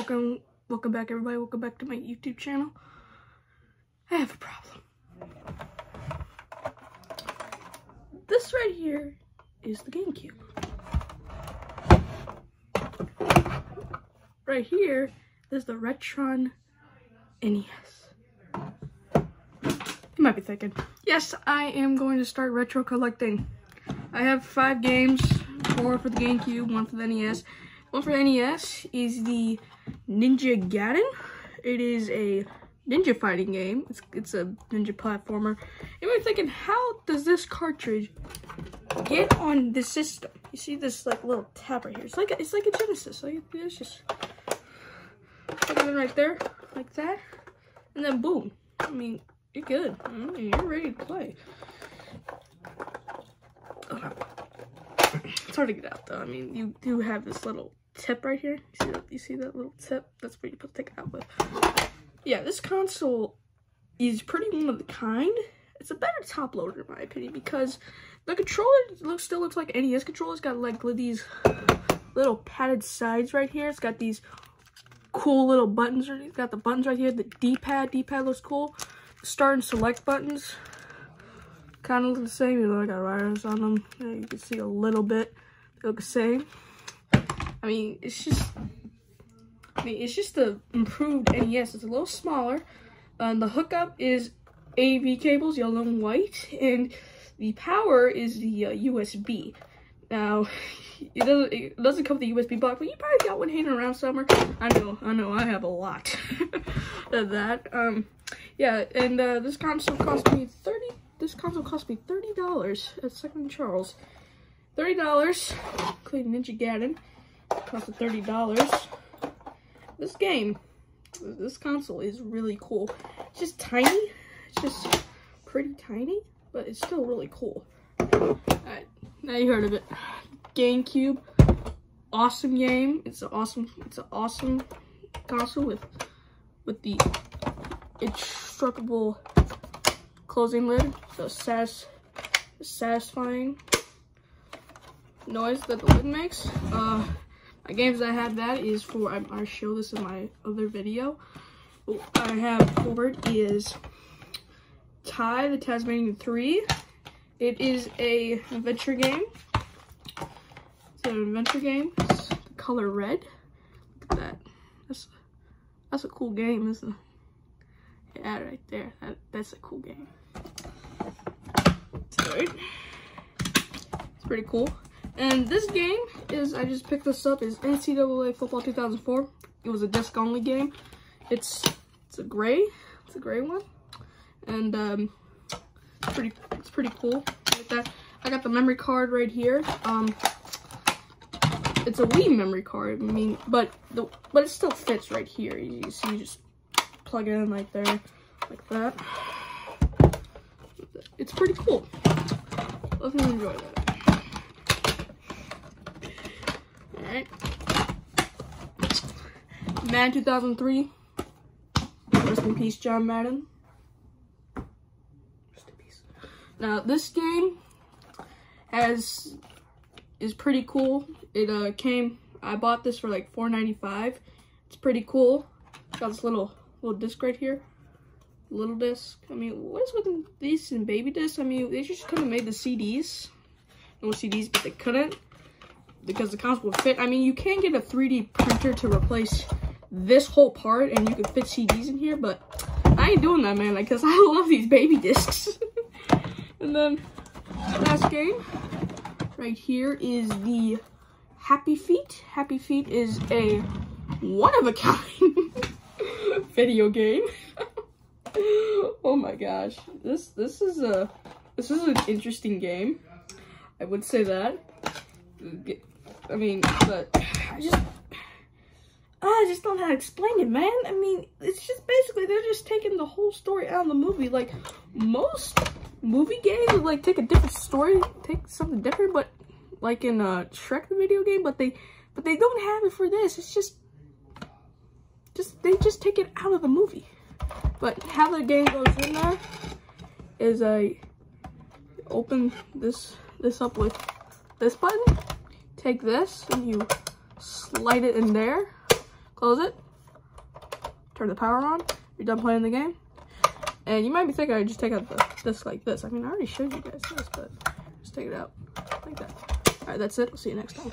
Welcome, welcome back everybody. Welcome back to my YouTube channel. I have a problem. This right here is the GameCube. Right here is the Retron NES. You might be thinking, yes, I am going to start retro collecting. I have five games, four for the GameCube, one for the NES. One for the NES is the Ninja Gaiden. It is a ninja fighting game. It's, it's a ninja platformer. Might be thinking, how does this cartridge get on the system? You see this like little tab right here. It's like a, it's like a Genesis. Like it's just put it right there, like that, and then boom. I mean, you're good. I mean, you're ready to play. It's hard to get out though. I mean, you do have this little tip right here. You see that? You see that little tip? That's where you put take it out with. Yeah, this console is pretty one of the kind. It's a better top loader in my opinion because the controller looks still looks like NES controller. It's got like these little padded sides right here. It's got these cool little buttons. It's got the buttons right here. The D-pad. D-pad looks cool. Start and select buttons kind of look the same. You know, I got wires on them. Yeah, you can see a little bit. They look the same. I mean, it's just, I mean, it's just the improved NES. It's a little smaller. Um, the hookup is AV cables, yellow and white, and the power is the uh, USB. Now, it doesn't it doesn't come with the USB block, but you probably got one hanging around somewhere. I know, I know, I have a lot of that. Um, yeah, and uh, this console cost me thirty. This console cost me thirty dollars at Second Charles. Thirty dollars, including Ninja Gaiden. Cost thirty dollars. This game, this console is really cool. It's just tiny. It's just pretty tiny, but it's still really cool. Alright, now you heard of it. GameCube, awesome game. It's an awesome. It's an awesome console with with the indestructible closing lid. The satis satisfying noise that the lid makes. Uh, games I have that is for. I, I show this in my other video. I have forward is Ty the Tasmanian 3. It is a adventure game. It's an adventure game. It's the color red. Look at that. That's that's a cool game, isn't it? Yeah, right there. That, that's a cool game. It's It's pretty cool. And this game is, I just picked this up, is NCAA Football 2004. It was a disc only game. It's it's a gray, it's a gray one. And um, it's pretty, it's pretty cool. Like that. I got the memory card right here. Um, it's a Wii memory card. I mean, but the but it still fits right here. You see, you just plug it in right there, like that. It's pretty cool. Let me enjoy that. Alright. Madden 2003. Rest in peace, John Madden. Rest in peace. Now, this game has is pretty cool. It uh, came, I bought this for like $4.95. It's pretty cool. Got this little little disc right here. Little disc. I mean, what is with these and baby discs? I mean, they just could have made the CDs. No CDs, but they couldn't because the console would fit. I mean, you can get a 3D printer to replace this whole part and you can fit CDs in here, but I ain't doing that, man, like, because I love these baby discs. and then last game right here is the Happy Feet. Happy Feet is a one of a kind video game. oh my gosh. This this is a this is an interesting game. I would say that. I mean, but I just I just don't know how to explain it, man. I mean, it's just basically they're just taking the whole story out of the movie. Like most movie games like take a different story, take something different, but like in uh Shrek the video game, but they but they don't have it for this. It's just just they just take it out of the movie. But how the game goes in there is I open this this up with this button, take this and you slide it in there, close it, turn the power on, you're done playing the game. And you might be thinking I just take out the, this like this. I mean, I already showed you guys this, but just take it out like that. All right, that's it. I'll see you next time.